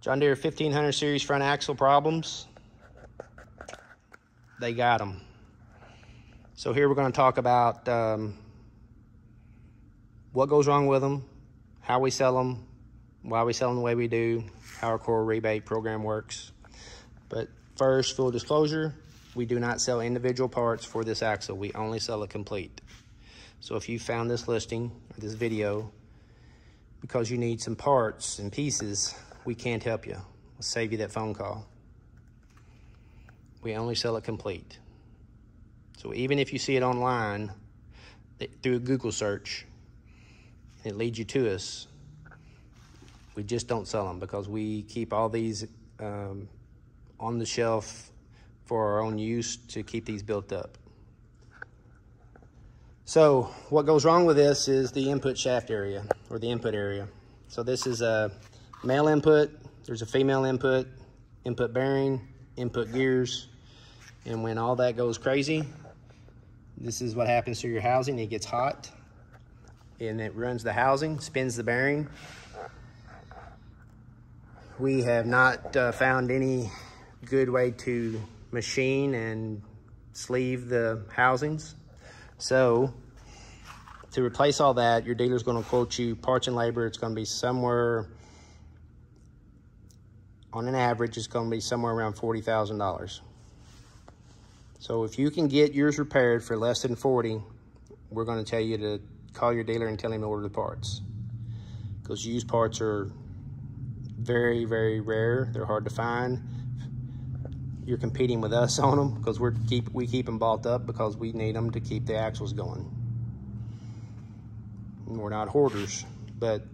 John Deere 1500 series front axle problems. They got them. So here we're going to talk about um, what goes wrong with them, how we sell them, why we sell them the way we do, how our core rebate program works. But first, full disclosure, we do not sell individual parts for this axle. We only sell it complete. So if you found this listing, or this video, because you need some parts and pieces, we can't help you. We'll save you that phone call. We only sell it complete. So even if you see it online through a Google search, it leads you to us, we just don't sell them because we keep all these um, on the shelf for our own use to keep these built up. So what goes wrong with this is the input shaft area or the input area. So this is a male input, there's a female input, input bearing, input gears, and when all that goes crazy, this is what happens to your housing. It gets hot and it runs the housing, spins the bearing. We have not uh, found any good way to machine and sleeve the housings. So to replace all that, your dealer's gonna quote you parts and labor. It's gonna be somewhere, on an average, it's gonna be somewhere around $40,000. So if you can get yours repaired for less than 40, we're gonna tell you to call your dealer and tell him to order the parts. Because used parts are very, very rare. They're hard to find you're competing with us on them because we're keep we keep them balled up because we need them to keep the axles going. We're not hoarders, but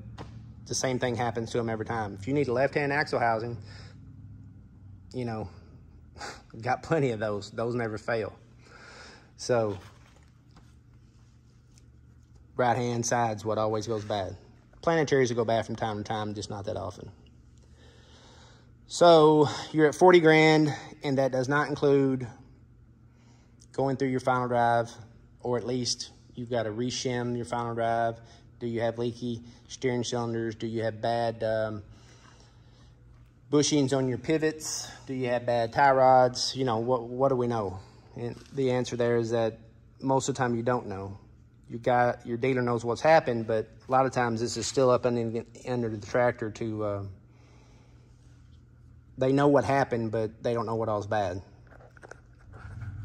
the same thing happens to them every time. If you need a left-hand axle housing, you know, got plenty of those. Those never fail. So, right-hand side's what always goes bad. Planetaries will go bad from time to time, just not that often. So you're at 40 grand, and that does not include going through your final drive, or at least you've got to reshim your final drive. Do you have leaky steering cylinders? Do you have bad um, bushings on your pivots? Do you have bad tie rods? You know, what, what do we know? And the answer there is that most of the time you don't know. You got your dealer knows what's happened, but a lot of times this is still up under, under the tractor to uh, they know what happened, but they don't know what all's bad.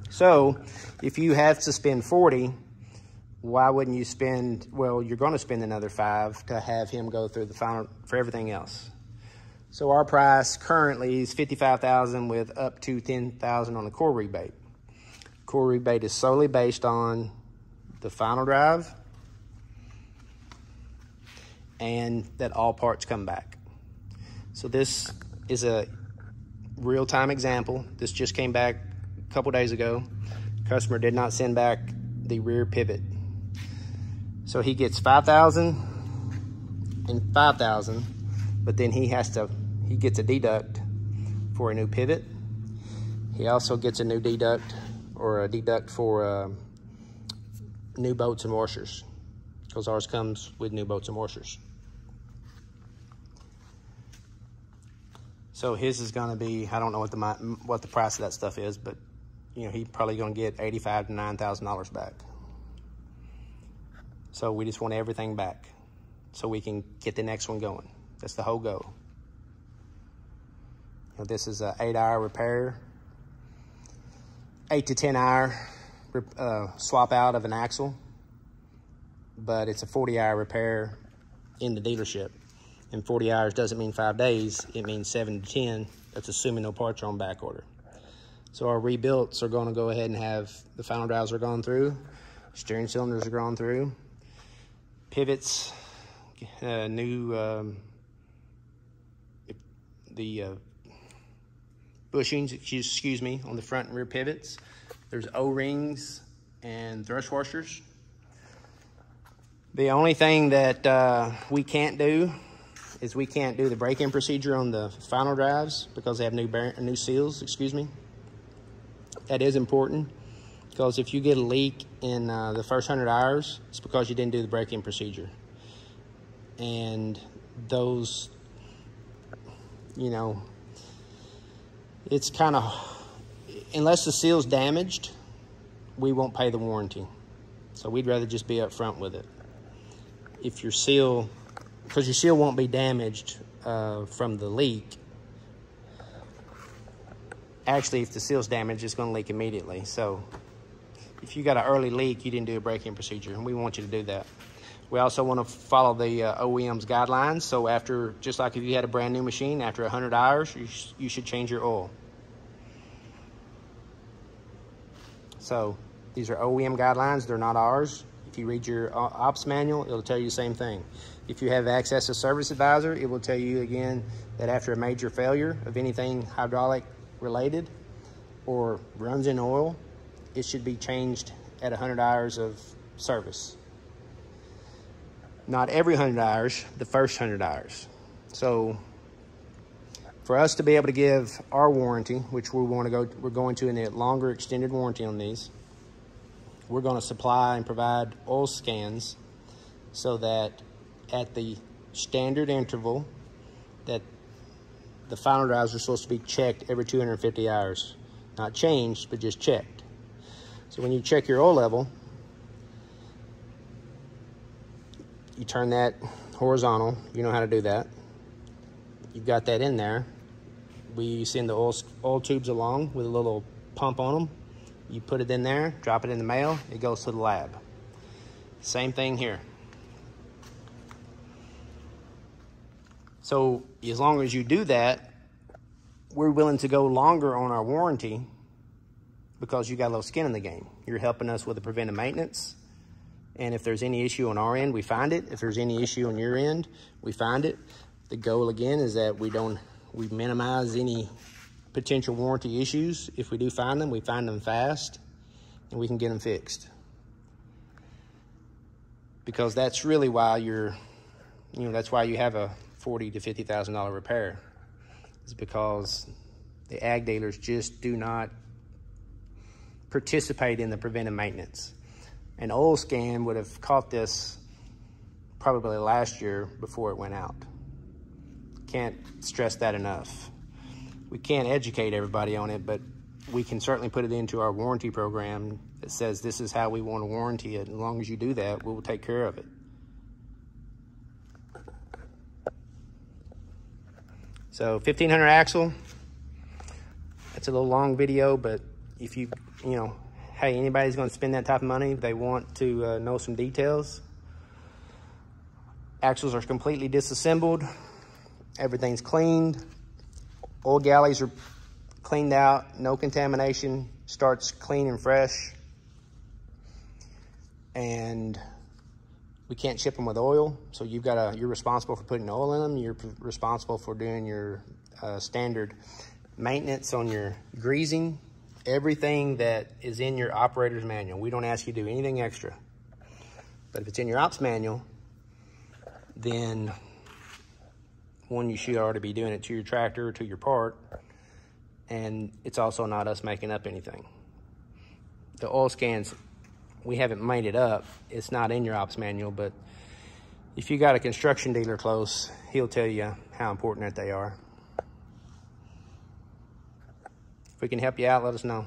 So if you have to spend 40, why wouldn't you spend, well, you're going to spend another five to have him go through the final for everything else. So our price currently is 55000 with up to 10000 on the core rebate. Core rebate is solely based on the final drive and that all parts come back. So this is a real-time example. This just came back a couple days ago. Customer did not send back the rear pivot. So he gets 5,000 and 5,000, but then he has to, he gets a deduct for a new pivot. He also gets a new deduct or a deduct for uh, new bolts and washers because ours comes with new bolts and washers. So his is going to be, I don't know what the what the price of that stuff is, but you know, he's probably going to get eighty-five to nine thousand dollars back. So we just want everything back, so we can get the next one going. That's the whole goal. You know, this is an eight-hour repair, eight to ten hour uh, swap out of an axle, but it's a forty-hour repair in the dealership and 40 hours doesn't mean five days, it means seven to 10. That's assuming no parts are on back order. So our rebuilds are gonna go ahead and have the final drives are gone through, steering cylinders are gone through, pivots, uh, new, um, the uh, bushings, excuse me, on the front and rear pivots. There's O-rings and thrust washers. The only thing that uh, we can't do is we can't do the break-in procedure on the final drives because they have new new seals, excuse me. That is important because if you get a leak in uh, the first 100 hours, it's because you didn't do the break-in procedure. And those, you know, it's kind of, unless the seal's damaged, we won't pay the warranty. So we'd rather just be upfront with it. If your seal, because your seal won't be damaged uh, from the leak, actually if the seal's damaged, it's gonna leak immediately. So if you got an early leak, you didn't do a break-in procedure, and we want you to do that. We also want to follow the uh, OEM's guidelines. So after, just like if you had a brand new machine, after 100 hours, you, sh you should change your oil. So these are OEM guidelines, they're not ours. If you read your uh, ops manual, it'll tell you the same thing. If you have access to Service Advisor, it will tell you again that after a major failure of anything hydraulic related or runs in oil, it should be changed at 100 hours of service. Not every 100 hours, the first 100 hours. So for us to be able to give our warranty, which we want to go, we're going to in a longer extended warranty on these, we're going to supply and provide oil scans so that at the standard interval that the final drives are supposed to be checked every 250 hours. Not changed, but just checked. So when you check your oil level, you turn that horizontal. You know how to do that. You've got that in there. We send the oil, oil tubes along with a little pump on them. You put it in there, drop it in the mail, it goes to the lab. Same thing here. So as long as you do that, we're willing to go longer on our warranty because you got a little skin in the game. You're helping us with the preventive maintenance. And if there's any issue on our end, we find it. If there's any issue on your end, we find it. The goal again is that we don't, we minimize any potential warranty issues. If we do find them, we find them fast and we can get them fixed. Because that's really why you're, you know, that's why you have a forty to fifty thousand dollar repair. Is because the ag dealers just do not participate in the preventive maintenance. An oil scan would have caught this probably last year before it went out. Can't stress that enough. We can't educate everybody on it, but we can certainly put it into our warranty program that says this is how we want to warranty it. As long as you do that, we will take care of it. So 1500 axle, that's a little long video, but if you, you know, hey, anybody's going to spend that type of money, they want to uh, know some details. Axles are completely disassembled. Everything's cleaned. Oil galleys are cleaned out, no contamination, starts clean and fresh. And we can't ship them with oil, so you've got a, you're responsible for putting oil in them. You're responsible for doing your uh, standard maintenance on your greasing, everything that is in your operator's manual. We don't ask you to do anything extra. But if it's in your ops manual, then one, you should already be doing it to your tractor or to your part. And it's also not us making up anything. The oil scans, we haven't made it up. It's not in your ops manual, but if you got a construction dealer close, he'll tell you how important that they are. If we can help you out, let us know.